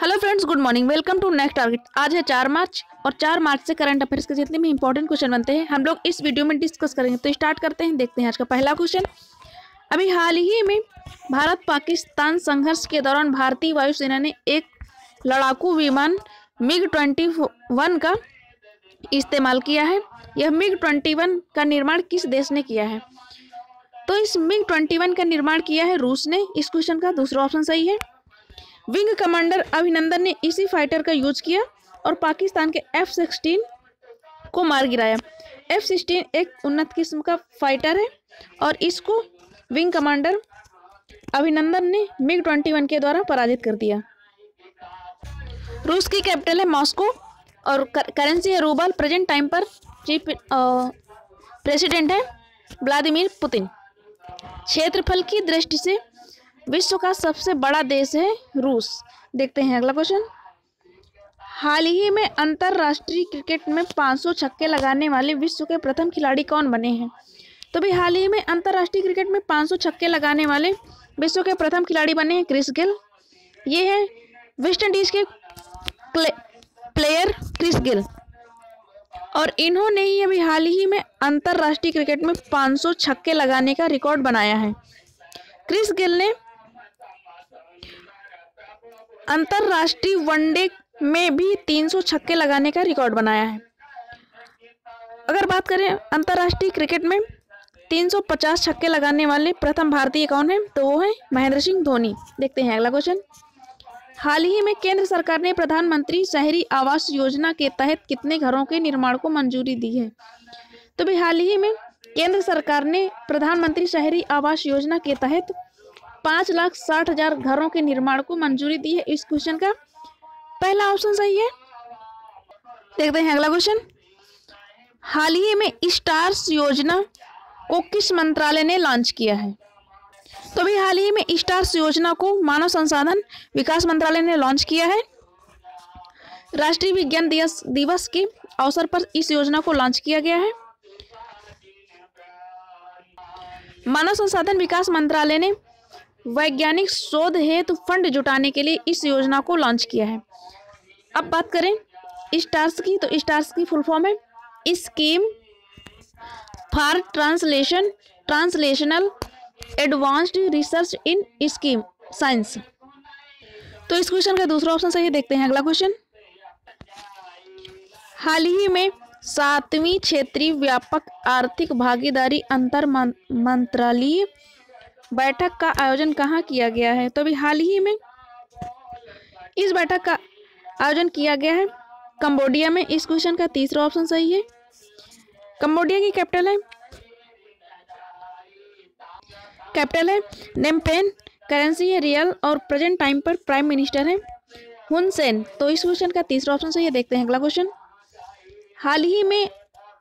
Hello friends good morning welcome to next target आज है चार मार्च और चार मार्च से करंट अफेयर्स के जितने भी इंपॉर्टेंट क्वेश्चन बनते हैं, हम लोग इस वीडियो में डिस्कस करेंगे। तो स्टार्ट करते हैं, देखते हैं आज का पहला क्वेश्चन अभी हाल ही में भारत पाकिस्तान संघर्ष के दौरान भारतीय वायुसेना ने एक लड़ाकू विमान मिग ट्वेंटी वन का इस्तेमाल किया है। यह मिग ट्वेंटी वन का निर्माण किस देश ने किया है? तो इस मिग ट्वेंटी वन का निर्माण किया है रूस ने। इस क्वेश्चन का दूसरा ऑप्शन सही है। विंग कमांडर अभिनंदन ने इसी फाइटर का यूज़ किया और पाकिस्तान के एफ़ सिक्सटीन को मार गिराया। एफ़ सिक्सटीन एक उन्नत किस्म का फाइटर है और इसको विंग कमांडर अभिनंदन ने मिग ट्वेंटी वन के द्वारा पराजित कर दिया। रूस की कैपिटल है मॉस्को और करेंसी है रूबल प्रेजेंट टाइम पर चीफ प्रेसिडेंट है व्लादिमीर पुतिन। क्षेत्रफल की दृष्टि से विश्व का सबसे बड़ा देश है रूस। देखते हैं अगला क्वेश्चन हाल ही में अंतरराष्ट्रीय क्रिकेट में 500 छक्के लगाने वाले विश्व के प्रथम खिलाड़ी कौन बने हैं? तो भी हाल ही में अंतरराष्ट्रीय क्रिकेट में 500 छक्के लगाने वाले विश्व के प्रथम खिलाड़ी बने हैं क्रिस गिल। ये है वेस्ट इंडीज के प्लेयर क्रिस गिल। और इन्होंने ही अभी हाल ही में अंतरराष्ट्रीय क्रिकेट में 500 छक्के लगाने का रिकॉर्ड बनाया है। क्रिस गिल ने अंतरराष्ट्रीय वनडे में भी 300 छक्के लगाने का रिकॉर्ड बनाया है। अगर बात करें अंतर्राष्ट्रीय क्रिकेट में 350 छक्के लगाने वाले प्रथम भारतीय कौन है? तो वो है महेंद्र सिंह धोनी। देखते हैं अगला क्वेश्चन हाल ही में केंद्र सरकार ने प्रधानमंत्री शहरी आवास योजना के तहत कितने घरों के निर्माण को मंजूरी दी है? तो भी हाल ही में केंद्र सरकार ने प्रधानमंत्री शहरी आवास योजना के तहत पाँच लाख साठ हज़ार घरों के निर्माण को मंजूरी दी है। इस क्वेश्चन का पहला ऑप्शन सही है। देखते हैं अगला क्वेश्चन हाल ही में स्टार्स योजना को किस मंत्रालय ने लॉन्च किया है? तो अभी हाल ही में स्टार्स योजना को मानव संसाधन विकास मंत्रालय ने लॉन्च किया है। राष्ट्रीय विज्ञान दिवस दिवस के अवसर पर इस योजना को लॉन्च किया गया है। मानव संसाधन विकास मंत्रालय ने वैज्ञानिक शोध हेतु फंड जुटाने के लिए इस योजना को लॉन्च किया है। अब बात करें स्टार्स की तो स्टार्स की फुल फॉर्म है। Scheme for translation translational advanced research in scheme science तो इस क्वेश्चन का दूसरा ऑप्शन सही देखते हैं। अगला क्वेश्चन हाल ही में सातवीं क्षेत्रीय व्यापक आर्थिक भागीदारी अंतर मंत्रालय बैठक का आयोजन कहाँ किया गया है? तो अभी हाल ही में इस बैठक का आयोजन किया गया है। कंबोडिया में इस क्वेश्चन का तीसरा ऑप्शन सही है। कंबोडिया की कैपिटल है। कैपिटल है नेमपेन, करेंसी है रियल और प्रेजेंट टाइम पर प्राइम मिनिस्टर है हुन सेन। तो इस क्वेश्चन का तीसरा ऑप्शन सही है। देखते हैं अगला क्वेश्चन। हाल ही में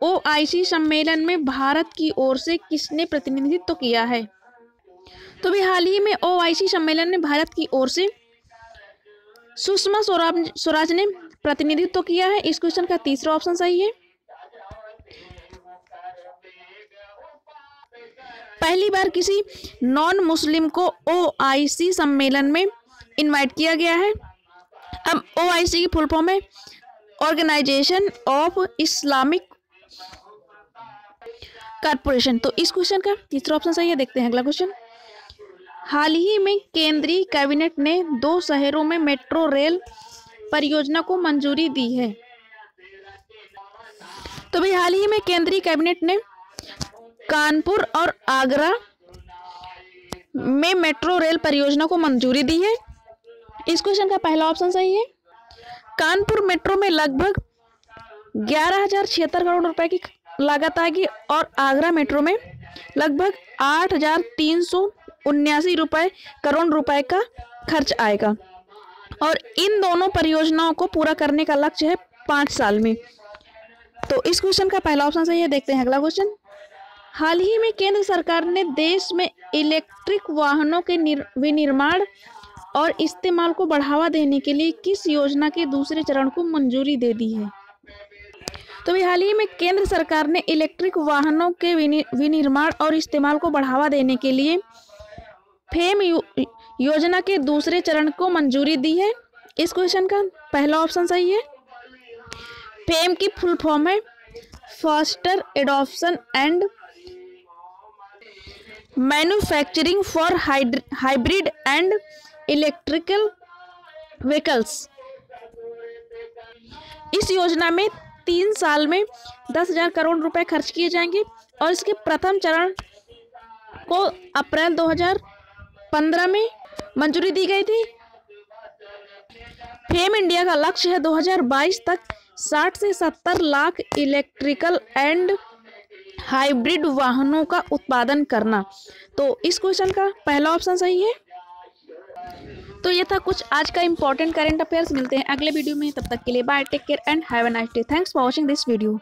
ओआईसी सम्मेलन में भारत की ओर से किसने प्रतिनिधित्व तो किया है? तो भी हाल ही में ओआईसी सम्मेलन में भारत की ओर से सुषमा स्वराज स्वराज ने प्रतिनिधित्व तो किया है। इस क्वेश्चन का तीसरा ऑप्शन सही है। पहली बार किसी नॉन मुस्लिम को ओआईसी सम्मेलन में इनवाइट किया गया है। अब ओआईसी की फुल फॉर्म है। ऑर्गेनाइजेशन ऑफ़ इस्लामिक कारपोरेशन तो इस क्वेश्चन का तीसरा ऑप्शन सही है। देखते हैं अगला क्वेश्चन हाल ही में केंद्रीय कैबिनेट ने दो शहरों में मेट्रो रेल परियोजना को मंजूरी दी है। तो भाई हाल ही में केंद्रीय कैबिनेट ने कानपुर और आगरा में मेट्रो रेल परियोजना को मंजूरी दी है। इस क्वेश्चन का पहला ऑप्शन सही है। कानपुर मेट्रो में लगभग ग्यारह हज़ार छिहत्तर करोड़ रुपए की लागत आएगी और आगरा मेट्रो में लगभग आठ हज़ार तीन सौ उन्यासी रुपये करोड़ रुपए का खर्च आएगा। और इन दोनों परियोजनाओं को पूरा करने का लक्ष्य है पाँच साल में। तो इस क्वेश्चन का पहला ऑप्शन सही है देखते हैं अगला क्वेश्चन हाल ही में केंद्र सरकार ने देश में इलेक्ट्रिक वाहनों के विनिर्माण और इस्तेमाल को बढ़ावा देने के लिए किस योजना के दूसरे चरण को मंजूरी दे दी है? तो भी हाल ही में केंद्र सरकार ने इलेक्ट्रिक वाहनों के विनिर्माण और इस्तेमाल को बढ़ावा देने के लिए फेम योजना के दूसरे चरण को मंजूरी दी है। इस क्वेश्चन का पहला ऑप्शन सही है। फेम की फुल फॉर्म है। Faster adoption and manufacturing for hybrid and electrical vehicles इस योजना में तीन साल में दस हज़ार करोड़ रुपए खर्च किए जाएँगे और इसके प्रथम चरण को अप्रैल 2015 में मंजूरी दी गई थी। फेम इंडिया का लक्ष्य है 2022 तक 60 से 70 लाख इलेक्ट्रिकल एंड हाइब्रिड वाहनों का उत्पादन करना। तो इस क्वेश्चन का पहला ऑप्शन सही है। तो ये था कुछ आज का इंपॉर्टेंट करेंट अफेयर्स मिलते हैं अगले वीडियो में। तब तक के लिए bye take care and have a nice day thanks for watching this video